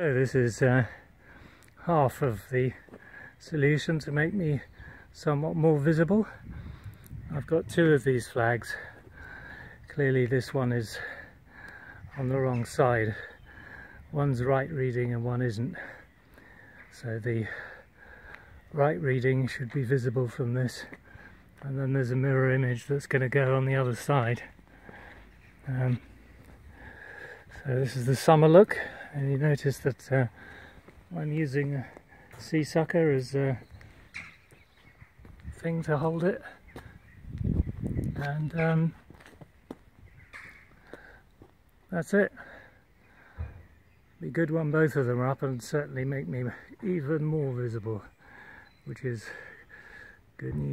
So this is uh, half of the solution to make me somewhat more visible. I've got two of these flags. Clearly this one is on the wrong side. One's right reading and one isn't. So the right reading should be visible from this and then there's a mirror image that's going to go on the other side. Um, so this is the summer look and you notice that uh, I'm using a SeaSucker as a thing to hold it and um, that's it. Be good when both of them are up and certainly make me even more visible which is good news.